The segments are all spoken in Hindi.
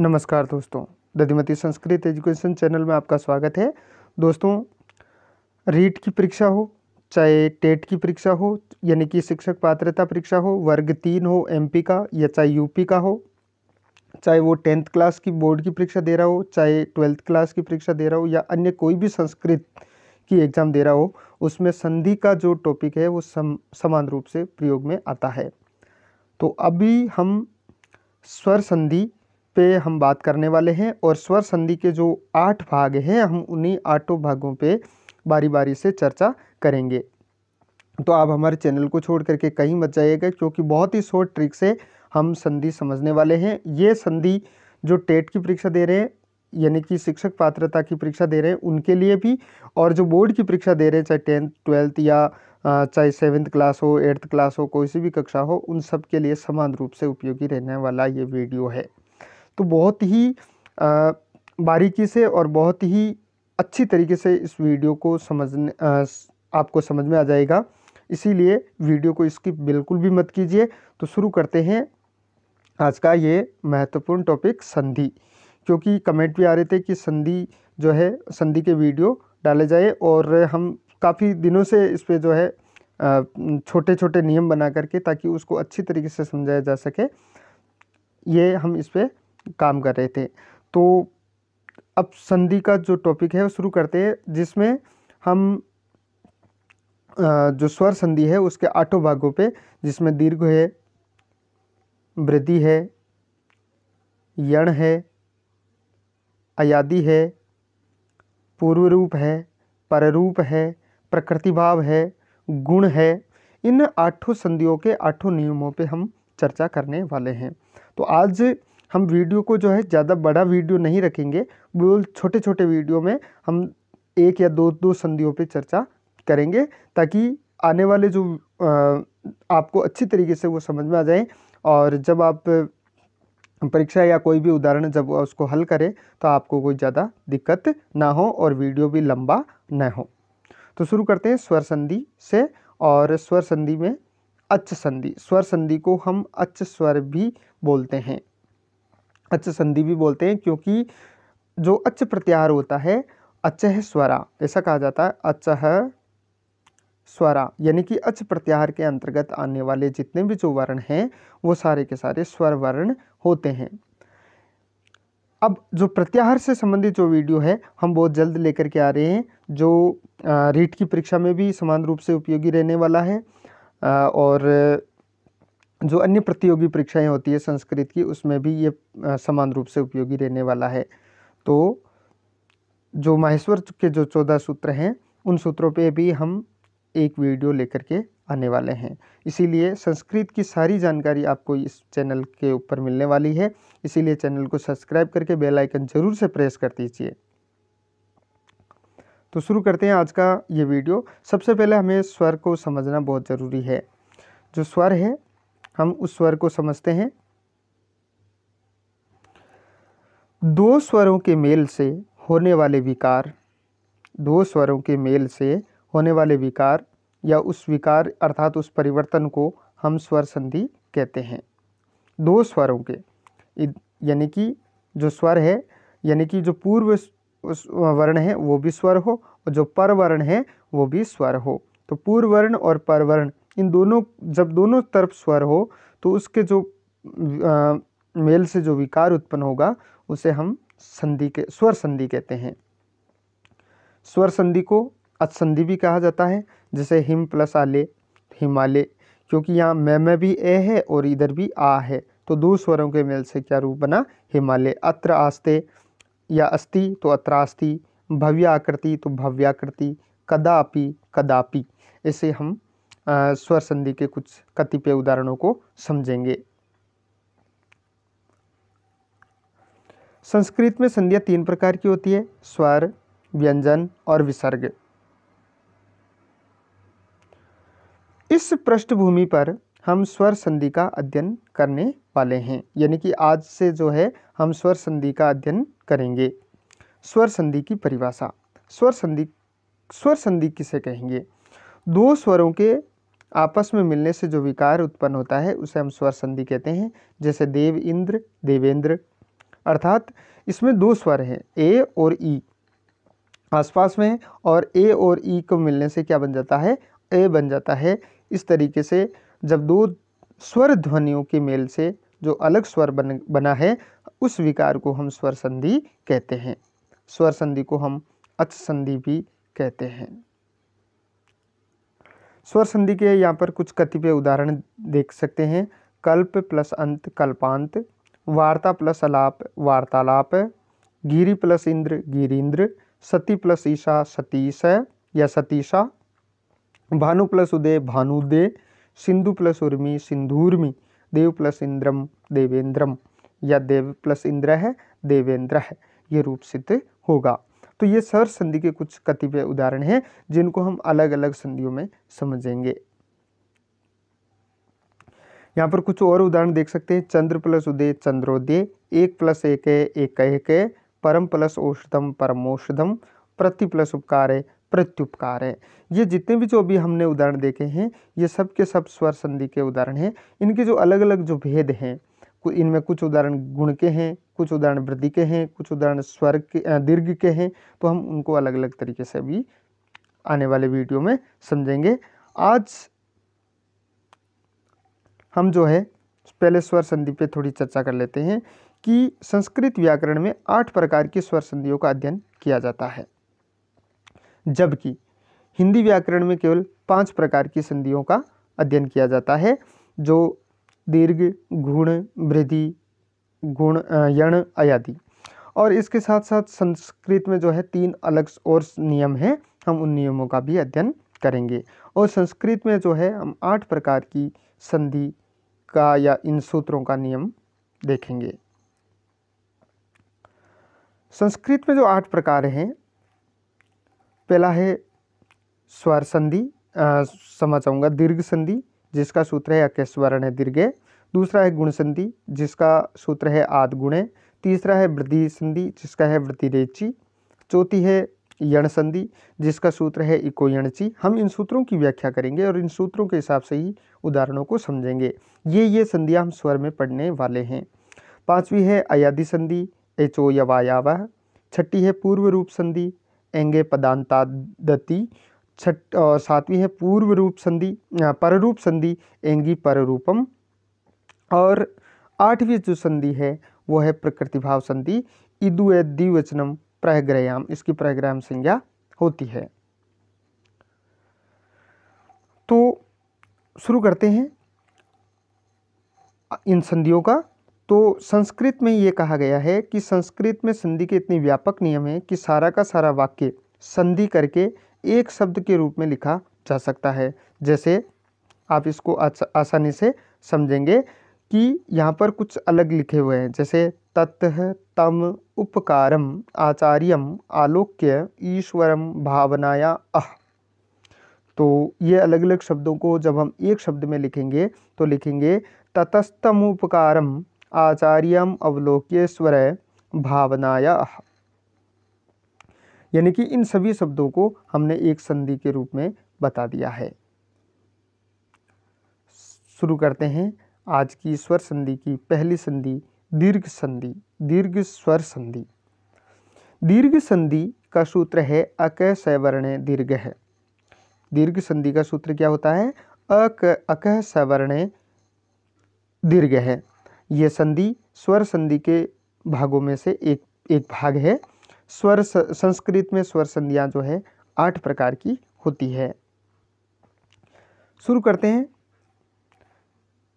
नमस्कार दोस्तों, दधिमती संस्कृत एजुकेशन चैनल में आपका स्वागत है। दोस्तों, रीट की परीक्षा हो, चाहे टेट की परीक्षा हो, यानी कि शिक्षक पात्रता परीक्षा हो, वर्ग तीन हो एमपी का या चाहे यूपी का हो, चाहे वो टेंथ क्लास की बोर्ड की परीक्षा दे रहा हो, चाहे ट्वेल्थ क्लास की परीक्षा दे रहा हो, या अन्य कोई भी संस्कृत की एग्ज़ाम दे रहा हो, उसमें संधि का जो टॉपिक है, वो सम, समान रूप से प्रयोग में आता है। तो अभी हम स्वर संधि पे हम बात करने वाले हैं और स्वर संधि के जो आठ भाग हैं, हम उन्हीं आठों भागों पे बारी बारी से चर्चा करेंगे। तो आप हमारे चैनल को छोड़ करके कहीं मत जाइएगा, क्योंकि बहुत ही शॉर्ट ट्रिक से हम संधि समझने वाले हैं। ये संधि जो टेट की परीक्षा दे रहे हैं, यानी कि शिक्षक पात्रता की परीक्षा दे रहे हैं, उनके लिए भी, और जो बोर्ड की परीक्षा दे रहे हैं, चाहे टेंथ, ट्वेल्थ या चाहे सेवन्थ क्लास हो, एट्थ क्लास हो, कोई सी भी कक्षा हो, उन सब के लिए समान रूप से उपयोगी रहने वाला ये वीडियो है। तो बहुत ही बारीकी से और बहुत ही अच्छी तरीके से इस वीडियो को समझने आपको समझ में आ जाएगा। इसीलिए वीडियो को इसकी बिल्कुल भी मत कीजिए। तो शुरू करते हैं आज का ये महत्वपूर्ण टॉपिक संधि। क्योंकि कमेंट भी आ रहे थे कि संधि जो है, संधि के वीडियो डाले जाए और हम काफ़ी दिनों से इस पर जो है छोटे छोटे नियम बना करके ताकि उसको अच्छी तरीके से समझाया जा सके। ये हम इस पर काम कर रहे थे। तो अब संधि का जो टॉपिक है वो शुरू करते हैं, जिसमें हम जो स्वर संधि है उसके आठों भागों पे, जिसमें दीर्घ है, वृद्धि है, यण है, अयादि है पूर्व रूप है, पररूप है प्रकृति भाव है, गुण है, इन आठों संधियों के आठों नियमों पे हम चर्चा करने वाले हैं। तो आज हम वीडियो को जो है ज़्यादा बड़ा वीडियो नहीं रखेंगे वो छोटे छोटे वीडियो में हम एक या दो दो संधियों पे चर्चा करेंगे ताकि आने वाले जो आपको अच्छी तरीके से वो समझ में आ जाए और जब आप परीक्षा या कोई भी उदाहरण जब उसको हल करें तो आपको कोई ज़्यादा दिक्कत ना हो और वीडियो भी लंबा न हो। तो शुरू करते हैं स्वर संधि से और स्वर संधि में अच्छ संधि। स्वर संधि को हम अच्छ स्वर भी बोलते हैं। अच्छ संधि भी बोलते हैं, क्योंकि जो अच्छ प्रत्याहार होता है, अच्छ स्वरा, ऐसा कहा जाता है, अच्छ स्वरा, यानी कि अच प्रत्याहार के अंतर्गत आने वाले जितने भी जो वर्ण हैं, वो सारे के सारे स्वर वर्ण होते हैं। अब जो प्रत्याहार से संबंधित जो वीडियो है, हम बहुत जल्द लेकर के आ रहे हैं, जो रीट की परीक्षा में भी समान रूप से उपयोगी रहने वाला है और जो अन्य प्रतियोगी परीक्षाएँ होती है संस्कृत की, उसमें भी ये समान रूप से उपयोगी रहने वाला है। तो जो माहेश्वर के जो चौदह सूत्र हैं, उन सूत्रों पे भी हम एक वीडियो लेकर के आने वाले हैं। इसीलिए संस्कृत की सारी जानकारी आपको इस चैनल के ऊपर मिलने वाली है। इसीलिए चैनल को सब्सक्राइब करके बेल आइकन ज़रूर से प्रेस कर दीजिए। तो शुरू करते हैं आज का ये वीडियो। सबसे पहले हमें स्वर को समझना बहुत ज़रूरी है। जो स्वर है हम उस स्वर को समझते हैं। दो स्वरों के मेल से होने वाले विकार, दो स्वरों के मेल से होने वाले विकार या उस विकार अर्थात उस परिवर्तन को हम स्वर संधि कहते हैं। दो स्वरों के यानी कि जो स्वर है, यानी कि जो पूर्व वर्ण है, वो भी स्वर हो, और जो पर वर्ण है, वो भी स्वर हो। तो पूर्व वर्ण और पर वर्ण इन दोनों जब दोनों तरफ़ स्वर हो तो उसके जो आ, मेल से जो विकार उत्पन्न होगा उसे हम संधि के स्वर संधि कहते हैं। स्वर संधि को असंधि भी कहा जाता है जैसे हिम प्लस आले हिमालय क्योंकि यहाँ मैं में भी ए है और इधर भी आ है तो दो स्वरों के मेल से क्या रूप बना? हिमालय अत्र आस्ते या अस्ति तो अत्रास्ति भव्य आकृति तो भव्याकृति कदापि कदापि ऐसे हम स्वर संधि के कुछ कतिपय उदाहरणों को समझेंगे। संस्कृत में संधियाँ तीन प्रकार की होती है, स्वर, व्यंजन और विसर्ग। इस पृष्ठभूमि पर हम स्वर संधि का अध्ययन करने वाले हैं, यानी कि आज से जो है, हम स्वर संधि का अध्ययन करेंगे। स्वर संधि की परिभाषा। स्वर संधि स्वर संधि किसे कहेंगे? दो स्वरों के आपस में मिलने से जो विकार उत्पन्न होता है, उसे हम स्वर संधि कहते हैं, जैसे देव इंद्र, देवेंद्र। अर्थात, इसमें दो स्वर हैं, ए और ई। आसपास में और ए और ई को मिलने से क्या बन जाता है? ए बन जाता है। इस तरीके से जब दो स्वर ध्वनियों के मेल से जो अलग स्वर बन, बना है, उस विकार को हम स्वर संधि कहते हैं। स्वर संधि को हम अच संधि भी कहते हैं। स्वर संधि के यहाँ पर कुछ कतिपय उदाहरण देख सकते हैं। कल्प प्लस अंत, कल्पांत, वार्ता प्लस अलाप, वार्तालाप, गिरी प्लस इंद्र गिरीन्द्र सती प्लस ईशा, सतीश, या सतीशा, भानु प्लस उदय भानुदय सिंधु प्लस उर्मी, सिंधुर्मी, देव प्लस इंद्रम, देवेंद्रम, या देव प्लस इंद्र है, देवेंद्र है, ये रूप सिद्ध होगा। तो ये सर संधि के कुछ कतिपय उदाहरण हैं, जिनको हम अलग अलग संधियों में समझेंगे। यहाँ पर कुछ और उदाहरण देख सकते हैं। चंद्र प्लस उदय चंद्रोदय, एक प्लस एक है, एक एक है। परम प्लस औषधम परमोषधम प्रति प्लस उपकार है प्रत्युपकार है। ये जितने भी जो अभी हमने उदाहरण देखे हैं, ये सब के सब स्वर संधि के उदाहरण हैं। इनके जो अलग अलग जो भेद हैं इनमें कुछ उदाहरण गुण के हैं कुछ उदाहरण वृद्धि के हैं, कुछ उदाहरण स्वर के दीर्घ के हैं तो हम उनको अलग अलग तरीके से भी आने वाले वीडियो में समझेंगे। आज हम जो है, पहले स्वर संधि पे थोड़ी चर्चा कर लेते हैं कि संस्कृत व्याकरण में आठ प्रकार की स्वर संधियों का अध्ययन किया जाता है। जबकि हिंदी व्याकरण में केवल पाँच प्रकार की संधियों का अध्ययन किया जाता है, जो दीर्घ गुण वृद्धि गुण यण अयादि और इसके साथ साथ संस्कृत में जो है तीन अलग और नियम हैं, हम उन नियमों का भी अध्ययन करेंगे। और संस्कृत में जो है हम आठ प्रकार की संधि का या इन सूत्रों का नियम देखेंगे। संस्कृत में जो आठ प्रकार हैं, पहला है स्वर संधि समझ आऊँगा दीर्घ संधि, जिसका सूत्र है अकेश्वरण है दीर्घ। दूसरा है गुण संधि जिसका सूत्र है आद गुणे। तीसरा है वृद्धि संधि, जिसका है वृद्धि रेची। चौथी है यण संधि, जिसका सूत्र है इको यणची हम इन सूत्रों की व्याख्या करेंगे और इन सूत्रों के हिसाब से ही उदाहरणों को समझेंगे। ये ये संधियाँ हम स्वर में पढ़ने वाले हैं। पांचवी है अयादि संधि, एचो यवायाव। छठी है पूर्व रूप संधि, एँगे पदांतादति। छठ सातवीं है पूर्व रूप संधि पररूप संधि, एँगी पररूपम और आठवीं जो संधि है, वो है प्रकृति भाव संधि। इदु द्विवचनम प्रहग्रयाम, इसकी प्रहग्राम संज्ञा होती है। तो शुरू करते हैं इन संधियों का। तो संस्कृत में ये कहा गया है कि संस्कृत में संधि के इतने व्यापक नियम है कि सारा का सारा वाक्य संधि करके एक शब्द के रूप में लिखा जा सकता है। जैसे आप इसको आसानी से समझेंगे। कि यहाँ पर कुछ अलग लिखे हुए हैं, जैसे तत्ह तम, उपकारम, आचार्यम, आलोक्य, ईश्वरम, भावनाया, अह। तो ये अलग अलग शब्दों को जब हम एक शब्द में लिखेंगे तो लिखेंगे ततस्तम उपकारम आचार्यम, अवलोक्येश्वर, भावनाया, अह। यानी कि इन सभी शब्दों को हमने एक संधि के रूप में बता दिया है। शुरू करते हैं। आज की स्वर संधि की पहली संधि दीर्घ संधि, दीर्घ स्वर संधि। दीर्घ संधि का सूत्र है अक सवर्ण दीर्घ है। दीर्घ संधि का सूत्र क्या होता है? अक अक सवर्ण दीर्घ है। यह संधि स्वर संधि के भागों में से एक एक भाग है। स्वर संस्कृत में स्वर संधियाँ जो है, आठ प्रकार की होती है। शुरू करते हैं।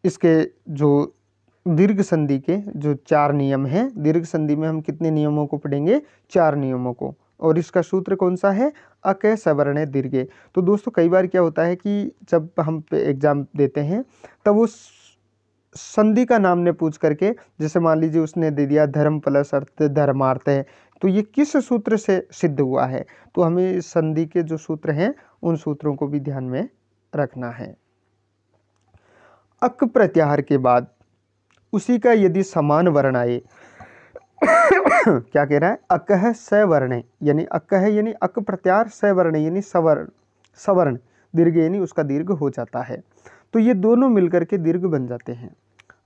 इसके जो दीर्घ संधि के जो चार नियम हैं, दीर्घ संधि में हम कितने नियमों को पढ़ेंगे? चार नियमों को। और इसका सूत्र कौन सा है? अक सवर्ण दीर्घे। तो दोस्तों, कई बार क्या होता है कि जब हम एग्ज़ाम देते हैं, तब उस संधि का नाम ने पूछ करके, जैसे मान लीजिए उसने दे दिया धर्म प्लस अर्थ धर्मार्थ है तो ये किस सूत्र से सिद्ध हुआ है? तो हमें संधि के जो सूत्र हैं, उन सूत्रों को भी ध्यान में रखना है। अक प्रत्याहार के बाद उसी का यदि समान वर्ण आए, क्या कह रहा है? अक है सवर्ण, यानी अक है, यानी अक प्रत्याहार सवर्ण, यानी सवर्ण सवर्ण, दीर्घ, यानी उसका दीर्घ हो जाता है। तो ये दोनों मिलकर के दीर्घ बन जाते हैं।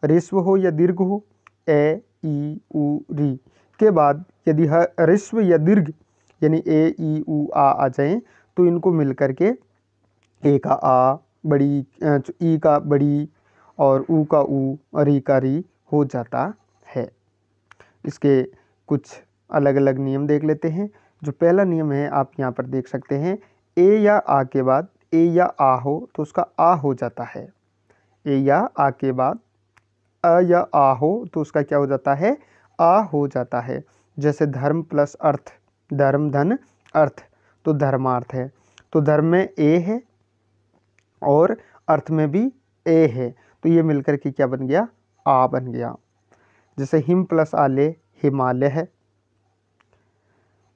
रेस्व हो या दीर्घ हो, ए, ई, उ, री, के बाद यदि ह्रस्व या दीर्घ, यानी ए, ई, उ, आ आ जाएँ तो इनको मिल करके ए का आ, बड़ी ई का बड़ी और ऊ का ऊ और ई का री हो जाता है। इसके कुछ अलग अलग नियम देख लेते हैं। जो पहला नियम है, आप यहाँ पर देख सकते हैं, ए या आ के बाद ए या आ हो तो उसका आ हो जाता है। ए या आ के बाद अ या आ हो तो उसका क्या हो जाता है? आ हो जाता है। जैसे धर्म प्लस अर्थ, धर्म धन, अर्थ तो धर्मार्थ है। तो धर्म में ए है और अर्थ में भी ए है। तो ये मिलकर के क्या बन गया? आ बन गया। जैसे हिम प्लस आले हिमालय है।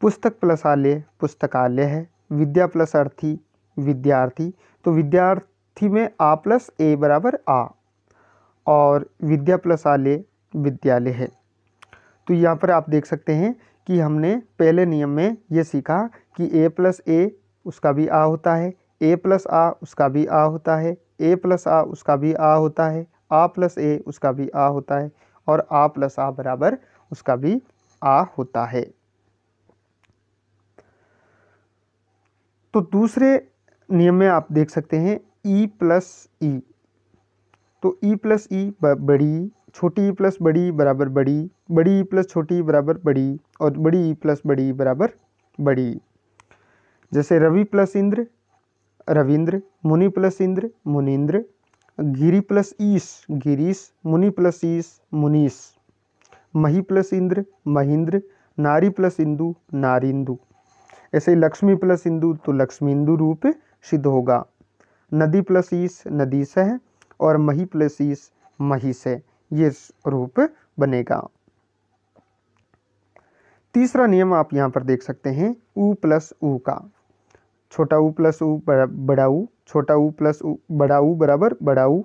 पुस्तक प्लस आले पुस्तकालय है। विद्या प्लस अर्थी विद्यार्थी। तो विद्यार्थी में आ प्लस ए बराबर आ। और विद्या प्लस आले विद्यालय है। तो यहाँ पर आप देख सकते हैं कि हमने पहले नियम में ये सीखा कि ए प्लस ए उसका भी आ होता है। ए प्लस आ उसका भी आ होता है ए प्लस आ उसका भी आ होता है आ प्लस ए उसका भी आ होता है और आ प्लस आ बराबर उसका भी आ होता है। तो दूसरे नियम में आप देख सकते हैं ई प्लस ई तो ई प्लस ई बड़ी, छोटी ई प्लस बड़ी बराबर बड़ी बड़ी ई प्लस छोटी बराबर बड़ी और बड़ी ई प्लस बड़ी बराबर बड़ी। जैसे रवि प्लस इंद्र रविंद्र, मुनि प्लस इंद्र, मुनिंद्र, गिरी प्लस ईश, गिरीश, मुनि प्लस ईश, मुनीश। मही प्लस इंद्र, महिंद्र, नारी प्लस इंदु, नारिंदु। ऐसे ही लक्ष्मी प्लस इंदु तो लक्ष्मींदु रूप सिद्ध होगा। नदी प्लस ईस नदीस है और मही प्लस ईश महिष है ये रूप बनेगा। तीसरा नियम आप यहाँ पर देख सकते हैं ऊ प्लस ऊ का। छोटा ऊ प्लस ऊ बड़ा ऊ छोटा ऊ प्लस ऊ बड़ा ऊ बराबर बड़ा ऊ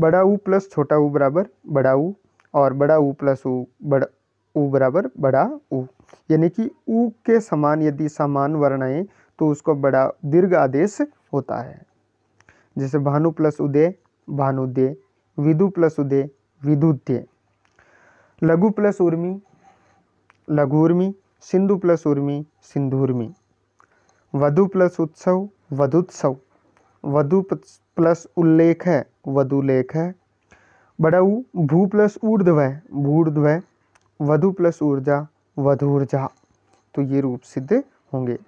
बड़ा ऊ प्लस छोटा ऊ बराबर बड़ा ऊ और बड़ा ऊ प्लस ऊ बड़ा ऊ बराबर बड़ा ऊ यानी कि ऊ के समान यदि समान वर्ण आए तो उसको बड़ा दीर्घ आदेश होता है। जैसे भानु प्लस उदय भानुदय विदु प्लस उदय विदुद्य लघु प्लस उर्मी लघुर्मी सिंधु प्लस उर्मी सिंधुर्मी वधु प्लस उत्सव वधुत्सव वधु प्लस उल्लेख है वधुलेख है। बड़ाऊ, भू प्लस ऊर्ध्व है, भूर्ध्व वधु प्लस ऊर्जा वधूर्जा तो ये रूप सिद्ध होंगे।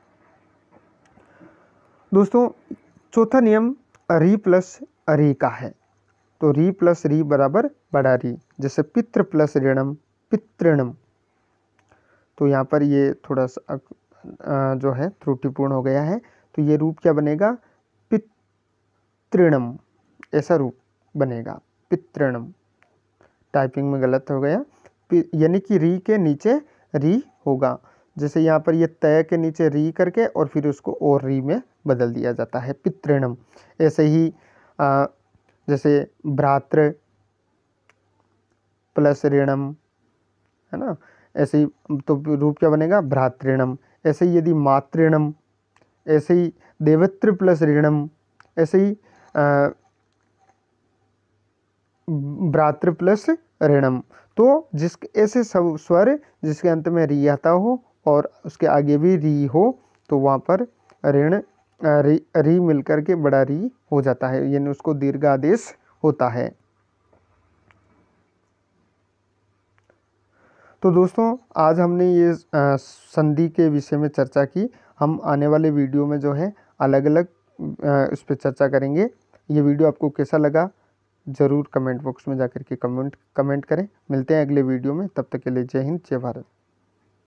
दोस्तों, चौथा नियम, री प्लस री का है। तो री प्लस री बराबर बड़ा री, जैसे पितृ प्लस ऋणम, पितृणम। तो यहाँ पर ये थोड़ा सा जो है त्रुटिपूर्ण हो गया है तो ये रूप क्या बनेगा? पितृणम ऐसा रूप बनेगा पितृणम। टाइपिंग में गलत हो गया। यानी कि री के नीचे री होगा। जैसे यहाँ पर ये तय के नीचे री करके और फिर उसको और री में बदल दिया जाता है पितृणम। ऐसे ही आ, जैसे भ्रातृ प्लस ऋणम है ना? ऐसे ही तो रूप क्या बनेगा? भ्रातृणम। ऐसे ही यदि मातृणम ऐसे ही देवत्र प्लस ऋणम ऐसे ही भ्रातृ प्लस ऋणम तो जिस ऐसे सब स्वर जिसके अंत में री आता हो और उसके आगे भी री हो तो वहाँ पर ऋण री, री मिलकर के बड़ा री हो जाता है। यानी उसको दीर्घ आदेश होता है। तो दोस्तों, आज हमने ये संधि के विषय में चर्चा की। हम आने वाले वीडियो में जो है अलग अलग उस पर चर्चा करेंगे। ये वीडियो आपको कैसा लगा, ज़रूर कमेंट बॉक्स में जाकर के कमेंट कमेंट करें। मिलते हैं अगले वीडियो में। तब तक के लिए जय हिंद, जय भारत।